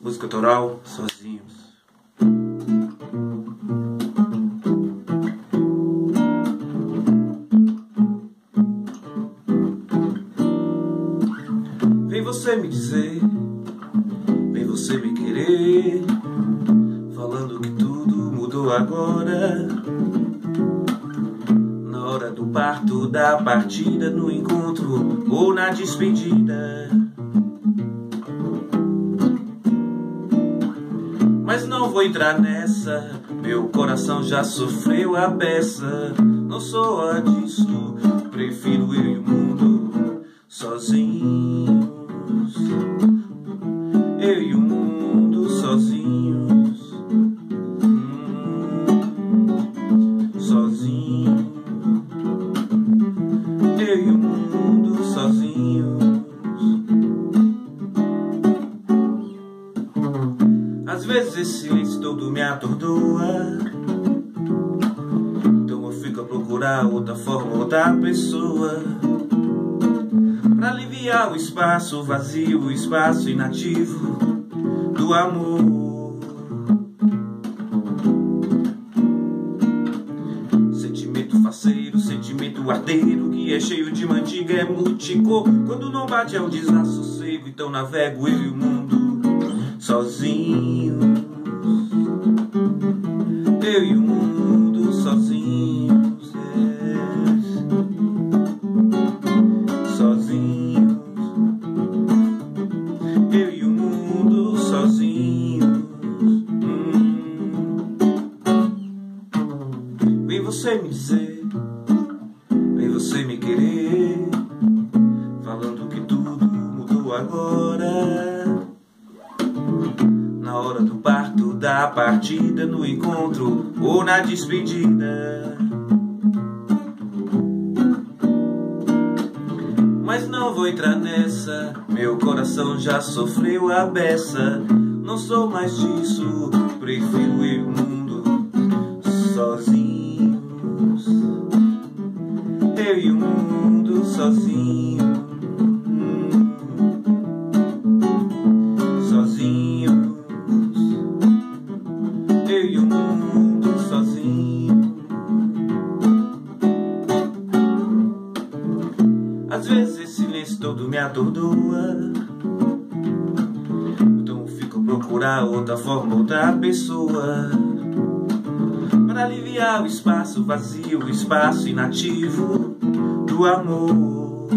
Música autoral, sozinhos. Vem você me dizer, vem você me querer, falando que tudo mudou agora. Na hora do parto, da partida, no encontro ou na despedida. Mas não vou entrar nessa, meu coração já sofreu a beça. Não sou a disso, prefiro eu e o mundo sozinhos. Eu e o mundo vezes esse silêncio todo me atordoa. Então eu fico a procurar outra forma, outra pessoa. Pra aliviar o espaço vazio, o espaço inativo do amor. Sentimento faceiro, sentimento arteiro que é cheio de mantiga, é multicor. Quando não bate é um desassossego, então navego eu e o mundo sozinhos. Eu e o mundo sozinhos, é. sozinhos. Eu e o mundo sozinhos. Hum. Vem você me dizer, vem você me querer, falando que tudo mudou agora. Da partida, no encontro ou na despedida. Mas não vou entrar nessa, meu coração já sofreu a beça. Não sou mais disso, prefiro ir o mundo sozinhos. Eu e o mundo sozinho. Sozinhos. Todo me atordoa. Então fico procurar outra forma, outra pessoa. Para aliviar o espaço vazio, o espaço inativo do amor.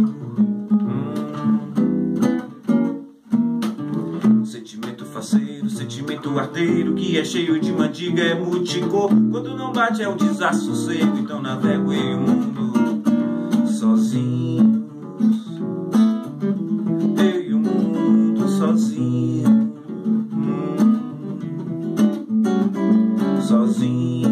Hum. Sentimento faceiro, sentimento arteiro que é cheio de mandiga, é multicor. Quando não bate é um desassossego, então navego em um mundo sozinho.